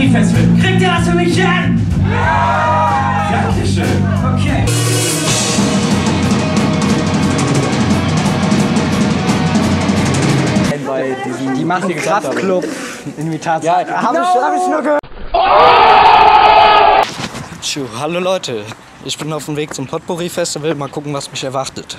Potpourri Festival. Kriegt ihr das für mich hin? Ja! Dankeschön. Okay. bei diesem Die machen Kraftclub Invitation. Ja, habe ich, hab ich nur gehört. Tschu, hallo Leute, ich bin auf dem Weg zum Potpourri Festival, mal gucken, was mich erwartet.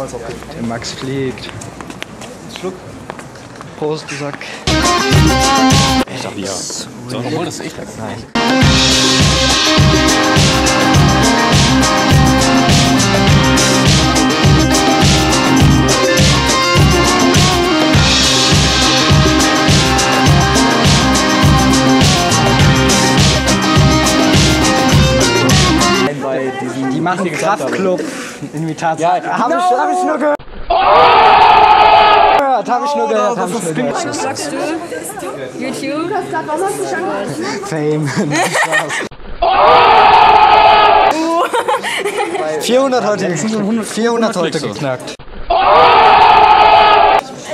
Six hundred Der Max fliegt. Schluck. Prost, du Sack. Echter Bier. So, obwohl das echt lecker. Nein. Die machen Kraftclub Invitation. Ja, habe ich, hab ich nur gehört. Habe ich nur gehört. Hab ich nur gehört. Was sagst du? YouTube? Fame. 400 heute, 400 heute geknackt.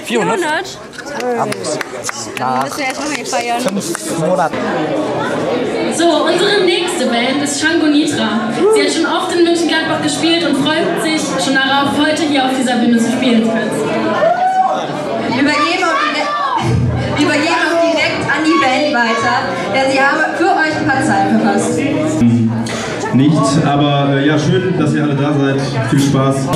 400? Wir müssen erst noch mal feiern. Monat. So, unsere nächste Band ist Shango Nitra. Sie hat schon oft in München-Gladbach gespielt und freut sich schon darauf, heute hier auf dieser Bühne zu spielen zu können. Wir übergeben auch direkt, an die Band weiter, denn sie haben für euch ein paar Zeilen verfasst. Nicht, aber äh, ja, schön, dass ihr alle da seid. Viel Spaß.